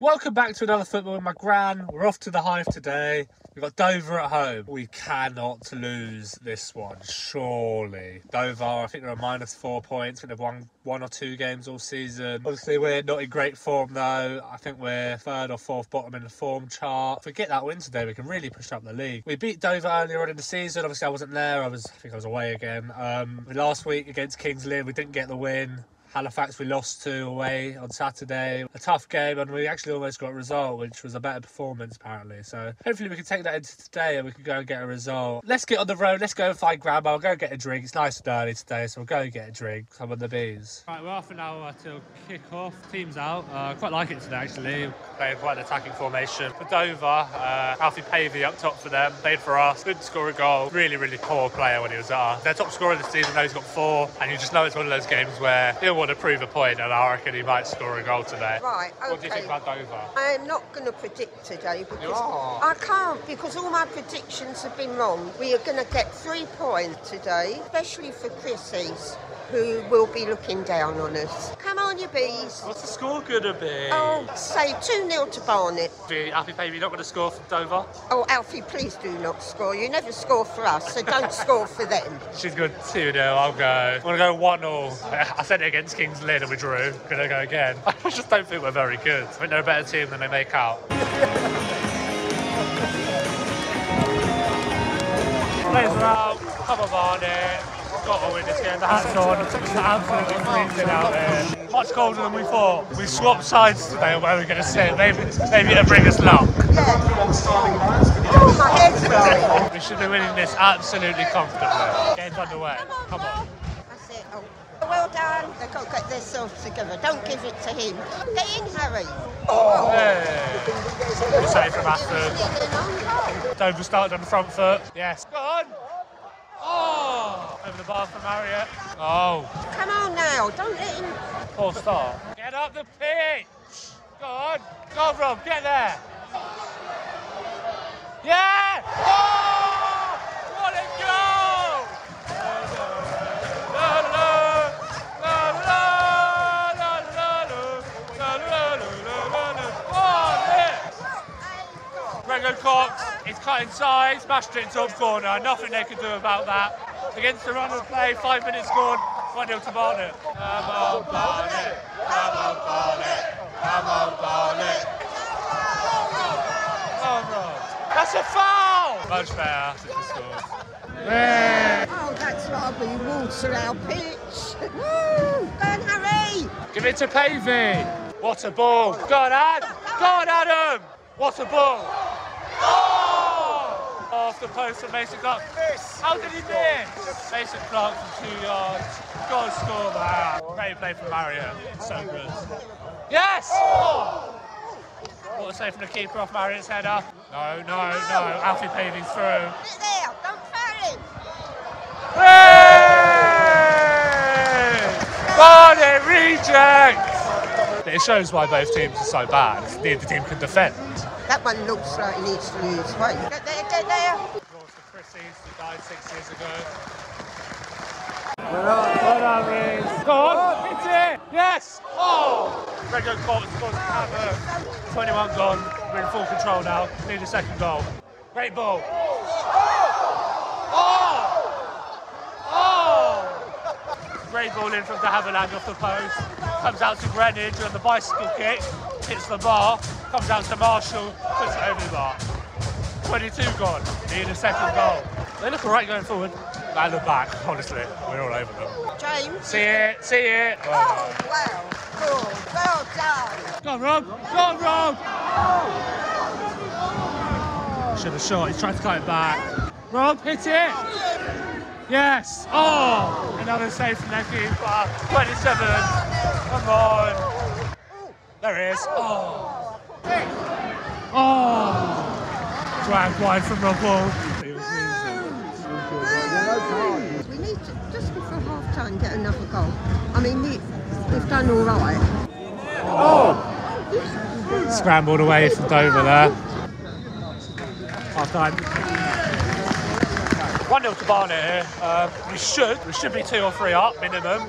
Welcome back to another football with my gran. We're off to the Hive today. We've got Dover at home. We cannot lose this one, surely. Dover, I think they're a minus four points. They've won one or two games all season. Obviously, we're not in great form though. I think we're third or fourth bottom in the form chart. If we get that win today, we can really push up the league. We beat Dover earlier on in the season. Obviously, I wasn't there. I was, I think I was away again. Um, last week against Kings Lynn, we didn't get the win. Halifax we lost to away on Saturday. A tough game, and we actually almost got a result, which was a better performance apparently. So hopefully we can take that into today and we can go and get a result. Let's get on the road. Let's go and find Grandma. I'll go get a drink. It's nice and early today, so we'll go and get a drink. Some of the bees. Right, we're half an hour till kick off. Team's out. Uh, quite like it today actually. Playing quite an attacking formation. For Dover, uh, Alfie Pavey up top for them. Played for us. Couldn't score a goal. Really, really poor player when he was at us. Their top scorer this season, though, he's got four, and you just know it's one of those games where he'll want to prove a point, and I reckon he might score a goal today. Right, okay. What do you think about Dover? I'm not going to predict today because. I can't because all my predictions have been wrong. We are going to get three points today, especially for Chrissy's, who will be looking down on us. Come on, you bees. What's the score going to be? Oh, say 2 0 to Barnet. Be Alfie Pavey not going to score for Dover? Oh, Alfie, please do not score. You never score for us, so don't score for them. She's good 2 0. I'll go. I'm going to go 1 0. I said it against Kings Lynn and we drew. Going to go again. I just don't think we're very good. I think they're a better team than they make out. Players are out. Come on, Barnet. Got to win this game. The hats on. It's absolutely freezing out there. Much colder than we thought. We swapped sides today on where we're going to sit. Maybe, maybe it'll bring us luck. Oh, my head's going. We should be winning this absolutely comfortably. Game's underway. Come on. That's it. Oh. Well done. They've got to get themselves together. Don't give it to him. Get in, Harry. Oh, Hey. Good save from Ashford. Did an own goal. Dover started on the front foot. Yes. Go on. Oh! Over the bar for Marriott. Oh, Come on now. Don't let him. Poor start. Get up the pitch. Go on. Go Rob. Get there. Yeah! Oh! What a goal! La, la, la, la, la, la, la, la, la, la. Grego-Cox is cut inside, smashed it into top corner. Nothing they can do about that. Against the run of play, five minutes gone, 1 0 to Barnet. Come on, Barnet. Come on, Barnet. Come on, Barnet. Oh, no. That's a foul! Much better since we scored. Yeah. Oh, that's lovely. Water our pitch. Woo! Go on, Harry. Give it to Pavey. What a ball. Go on, Adam. Go on, Adam. What a ball. Off the post from Mason Clark. How did he miss? Mason Clark from two yards. Got to score that. Great play from Marriott. So good. Yes! Oh! What a save from the keeper off Marriott's header. No, no, no. Alfie Pavey through. Get there. Don't foul him. Hey! Barnet rejects! It shows why both teams are so bad. Neither team can defend. That one looks like he needs to lose weight. Get there, get there. Goals for who died six years ago. Well done, Reece. Go on, hit it! Yes! Oh! Grego-Cox scores a havoc. 21 gone. We're in full control now. Need a second goal. Great ball. Oh! Oh! Great ball in from De Havilland off the post. Comes out to Greenwich on the bicycle kick. Hits the bar. Comes out to Marshall. Puts it over the bar. 22 gone. Need a second goal. They look alright going forward. And the back, honestly. We're all over them. James. See it, see it. Oh, wow. Good. Well done. Go on, Rob. Go on, Rob. Should have shot. He's trying to cut it back. Rob, hit it. Yes. Oh, another save from their keeper. 27. Come on. There it is. Oh. Oh. Drag wide from Rob Wall. We need to, just before half time, get another goal. I mean, we, we've done all right. Oh scrambled away from Dover there. Half time. 1 0 to Barnet here. Um, we should, we should be two or three up minimum.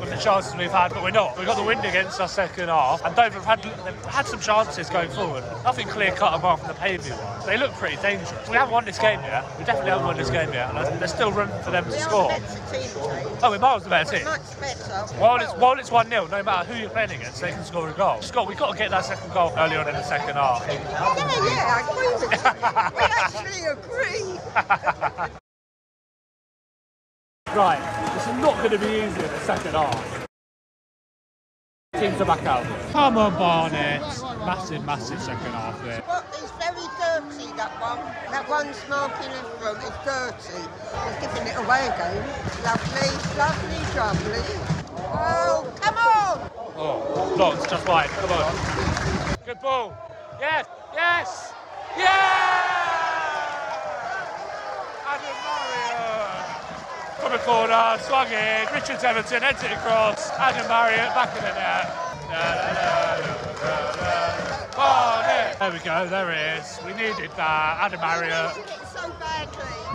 With the chances we've had, but we're not. We've got the wind against us second half, and Dover have had, they've had some chances going forward. Nothing clear cut apart from the Pavey one. They look pretty dangerous. We haven't won this game yet. We definitely haven't won this game yet. And there's- still room for them to score. the better team, Jane. Oh, we're miles the better team. Much better. While it's while it's one 0 no matter who you're playing against, they can score a goal. Scott, we've got to get that second goal early on in the second half. Yeah, yeah, I agree with you. We actually agree. Right, not going to be easy in the second half. Teams are back out. Come on, Barnet. Massive, massive second half there. It's very dirty, that one. That one's marking in front is dirty. He's giving it away again. Lovely, lovely, lovely. Oh, come on! Oh, blocked just wide. Come on. Good ball. Yes, yes, yeah! Adam Marriott. From the corner, swung in. Richards Everton heads it across. Adam Marriott back in the net. Barnet. There we go, there it is. We needed that. Adam Marriott. So.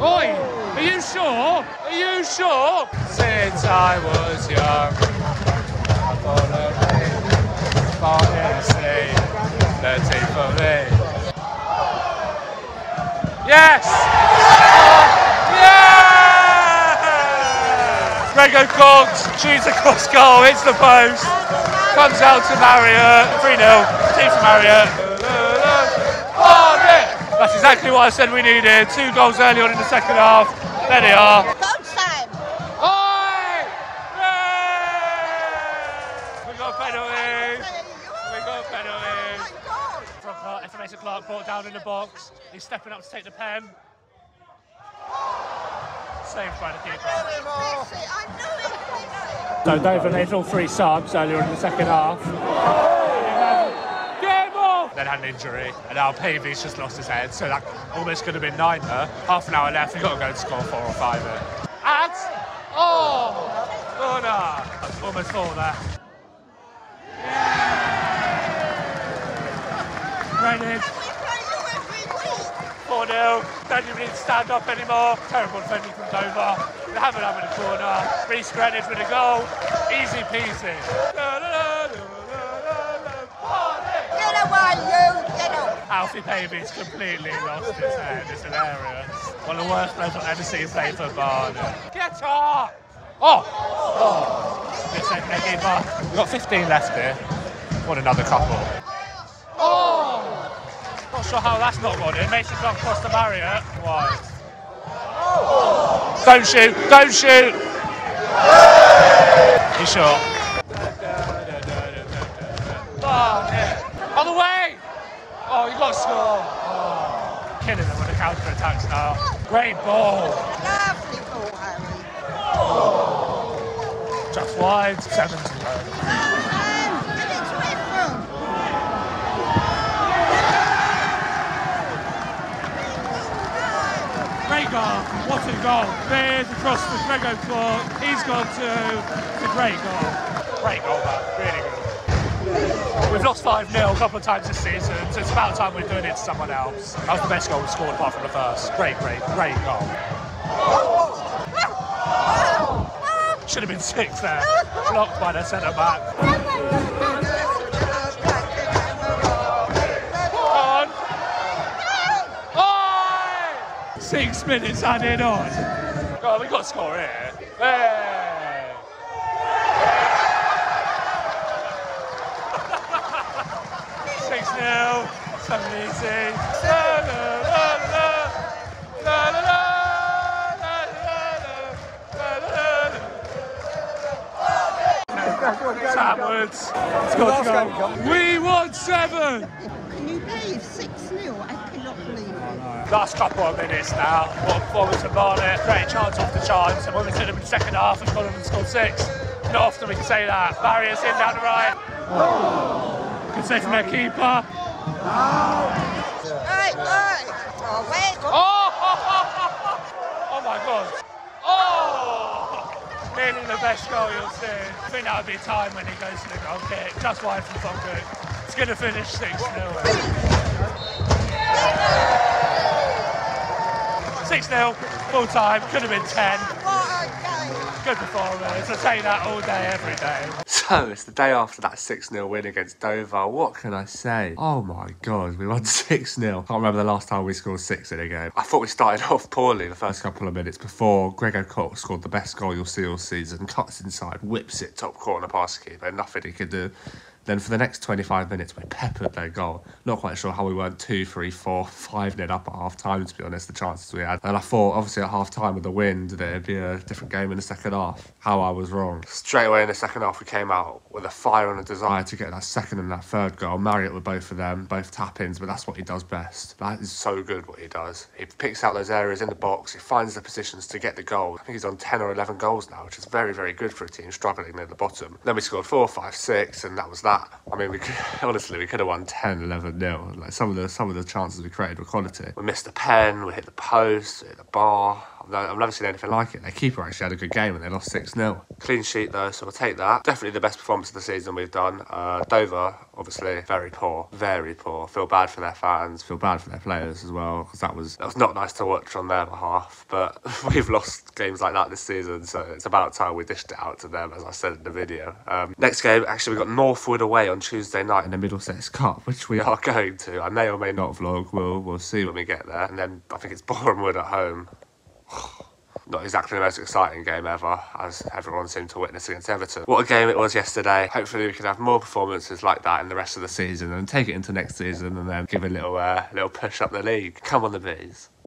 Oi, are you sure? Are you sure? Since I was young, I followed me, honestly, the team for me. Yes! Oh, yeah! Rego Cox shoots a cross goal, hits the post, comes out to Marriott, 3 0, team Marriott. That's exactly what I said we needed. Two goals early on in the second half. There they are. Go, Sam! Oi! We got penalties. We got penalties. my God! From Clark, F. Mason Clark brought down in the box. He's stepping up to take the pen. Saved by the keeper. Messi, I knew it, So Dover made all three subs earlier in the second half. Game! Then had an injury, and now Pavey's just lost his head, so that almost could have been nine there. Half an hour left, we've got to go and score four or five there. And, oh, oh corner! That's almost four there. Redditch, We play you every week. 4 0. Don't even need to stand up anymore. Terrible defending from Dover. They have it up in the corner. Reece Greenwich with a goal. Easy peasy. Alfie Pavey's completely lost his head. It's hilarious. One of the worst players I've ever seen play for Barnet. Get on! Oh! Oh! We've got 15 left here. Want another couple. Oh! Not sure how that's not gone in. Mason Clark across the barrier. Why? Oh. Don't shoot! Don't shoot! You sure? On the way! Oh, you got to score. Oh, killing them with the counter attacks now. Great ball. Lovely ball, Harry. Just wide. Seven to go. Sam, give it to Ephraim. Great goal. What a goal. Bears across the Grego Clark. He's gone to. It's a great goal. Great goal, man. Really good. We've lost 5 0 a couple of times this season, so it's about time we're doing it to someone else. That was the best goal we scored apart from the first. Great, great, great goal. Should have been six there. Blocked by the centre back. Six minutes added on. Oh, we got to score here. Hey! Six nil. Seven easy. Sam Woods. Scott goal. We won seven. Can you believe 6 0? I cannot believe it. Last couple of minutes now. What performance from Barnet. Great chance off the chance. And when we took them in the second half and got them and scored six. Not often we can say that. Barriers in down the right. Good save from their keeper. Hey, hey! Oh, where? Oh! Oh my god. Nearly the best goal you'll see. I think that would be time when he goes to the goal kick. Just wide from Fonguck. It's going to finish 6 0. 6 0, full time, could have been 10. What a game! Good performance. I take that all day, every day. So it's the day after that 6 0 win against Dover. What can I say? Oh my god, we won 6 0. Can't remember the last time we scored 6 in a game. I thought we started off poorly the first couple of minutes before Grego-Cox scored the best goal you'll see all season. Cuts inside, whips it top corner past keeper. Nothing he could do. Then for the next 25 minutes, we peppered their goal. Not quite sure how we weren't 2, 3, 4, 5 nil up at half time, to be honest, the chances we had. And I thought, obviously, at half time with the wind, that it'd be a different game in the second half. How I was wrong. Straight away in the second half, we came out with a fire and a desire to get that second and that third goal. Marriott with both of them, both tap ins, but that's what he does best. That is so good what he does. He picks out those areas in the box, he finds the positions to get the goal. I think he's on 10 or 11 goals now, which is very, very good for a team struggling near the bottom. Then we scored 4, 5, 6, and that was that. I mean, we could, honestly, we could have won 10, 11 nil. Like some of the some of the chances we created were quality. We missed a pen, we hit the post, we hit the bar. I've never seen anything like it. Their keeper actually had a good game and they lost 6 0. Clean sheet though, so we'll take that. Definitely the best performance of the season we've done. Uh, Dover, obviously, very poor. Very poor. Feel bad for their fans, feel bad for their players as well, because that was, that was not nice to watch on their behalf. But we've lost games like that this season, so it's about time we dished it out to them, as I said in the video. Um, next game, actually, we've got Northwood away on Tuesday night in the Middlesex Cup, which we are going to. I may or may not vlog. We'll, we'll see when we get there. And then I think it's Bournemouth at home not exactly the most exciting game ever, as everyone seemed to witness against Everton. What a game it was yesterday. Hopefully, we can have more performances like that in the rest of the season and take it into next season and then give a little uh, little push up the league. Come on, the bees.